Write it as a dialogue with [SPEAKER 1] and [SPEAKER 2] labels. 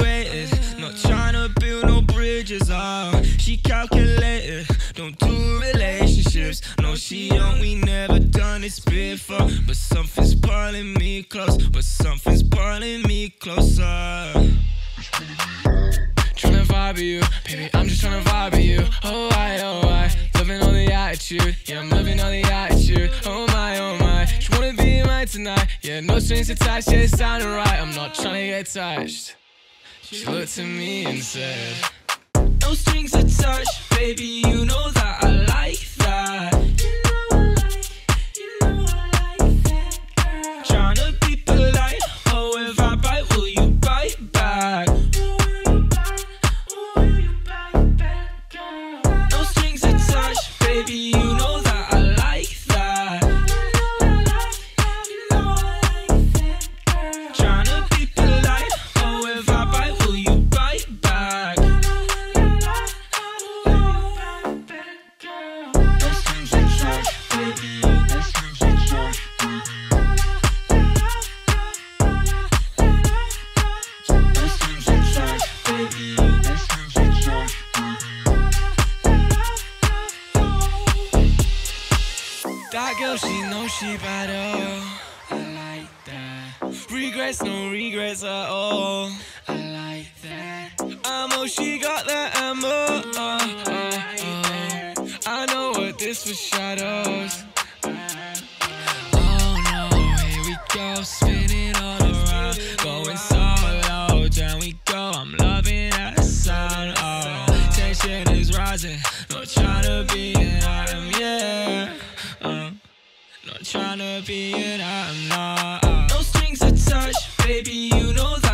[SPEAKER 1] graduated. Not trying to build no bridges, oh. She calculated, don't do relationships. No, she don't,
[SPEAKER 2] we
[SPEAKER 1] never done this before. But something's pulling me close, but something's pulling me closer.
[SPEAKER 2] Tryna vibe with you, baby, I'm just tryna vibe with you. Oh, I, oh, I, loving all the attitude. Yeah, I'm loving all the attitude. Oh, my, oh, my, just wanna be mine tonight. Yeah, no strings attached, yeah, it's sounding right. I'm not tryna get touched. She looked at me and said, No
[SPEAKER 1] strings attached, baby, you know that Girl, she knows she bad,
[SPEAKER 2] oh.
[SPEAKER 1] I like that. Regrets, no regrets at all. I like that. Ammo, she got that ammo. Oh, oh, oh.
[SPEAKER 2] I know
[SPEAKER 1] what
[SPEAKER 2] this was
[SPEAKER 1] shadows.
[SPEAKER 2] Oh no, here we go, spinning all around, going solo. Down we go,
[SPEAKER 1] I'm loving that sound. Oh, tension is rising, not trying to be an item, yeah.
[SPEAKER 2] Uh, not trying to be an item, nah.
[SPEAKER 1] Uh. No strings attached, baby. You know that